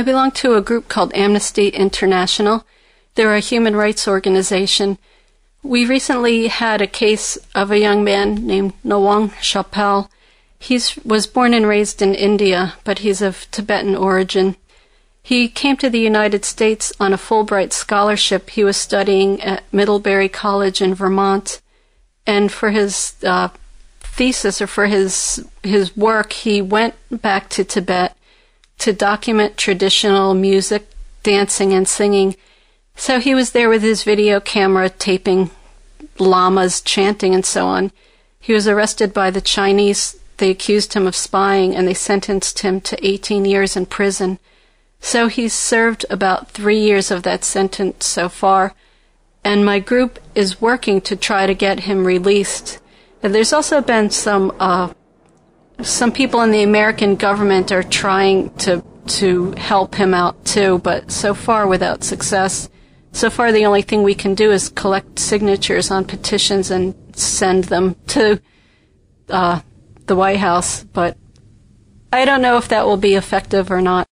I belong to a group called Amnesty International. They're a human rights organization. We recently had a case of a young man named Ngawang Choephel. He was born and raised in India, but he's of Tibetan origin. He came to the United States on a Fulbright scholarship. He was studying at Middlebury College in Vermont, and for his uh, thesis or for his his work, he went back to Tibet to document traditional music, dancing, and singing. So he was there with his video camera taping lamas chanting and so on. He was arrested by the Chinese. They accused him of spying and they sentenced him to 18 years in prison. So he's served about three years of that sentence so far. And my group is working to try to get him released. And there's also been some uh, some people in the American government are trying to to help him out too, but so far without success. So far, the only thing we can do is collect signatures on petitions and send them to uh, the White House. But I don't know if that will be effective or not.